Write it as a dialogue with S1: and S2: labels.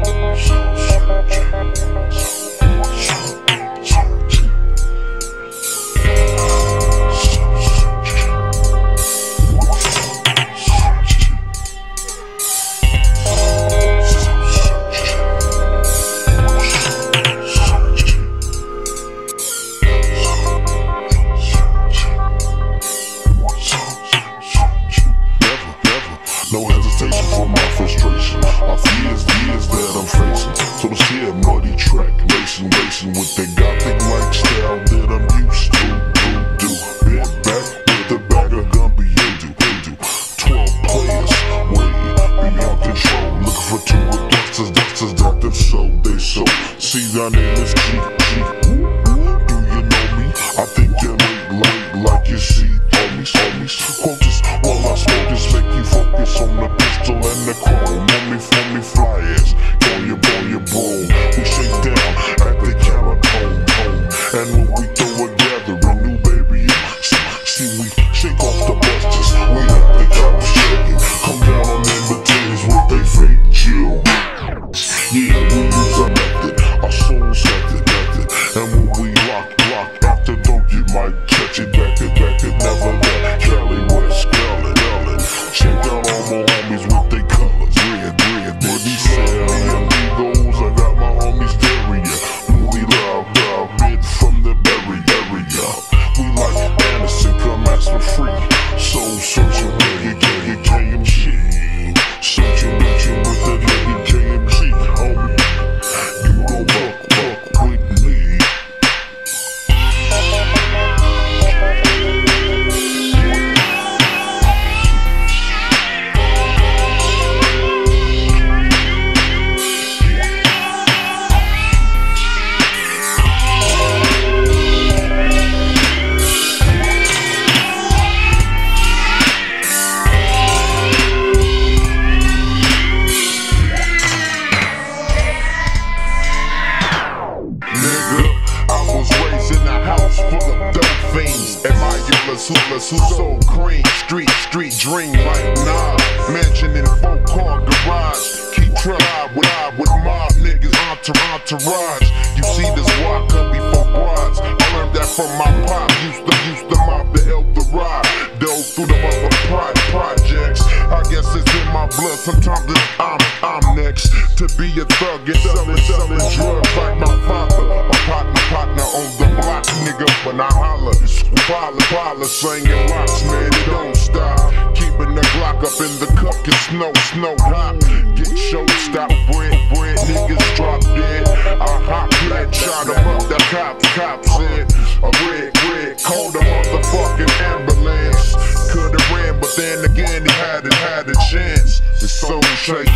S1: No hesitation for my frustration. Off years, years that I'm facing. So see a muddy track, racing, racing with the gothic lifestyle that I'm used to. Do, do. Bent back with a bag of gun beyond do, do. Twelve players, way beyond control. Looking for two dusters, dusters that them so they so. See, my name is G, G. Do you know me? I think you're late, late, like you see homies, homies. Quote and
S2: Hoolas who sold cream. Street, street dream like nah. Mansion in four car garage. Keep tribe with I with mob niggas entourage. You see this walk come before brides. I learned that from my pop. Used to used to mob the Eldorado. Dove through the mother pride projects. I guess it's in my blood. Sometimes it's I'm I'm next to be a thug and selling selling drugs like my father. Partner partner on the block, nigga. When I holler, Parlor parlor singing rocks, man. It don't stop. Keeping the Glock up in the cup, get snow snow hot. Get show stop bread bread niggas drop dead. I hop flat, shot 'em up. The cops cops said a red red called a motherfucking ambulance. Could've ran, but then again he hadn't had a chance. It's so shake.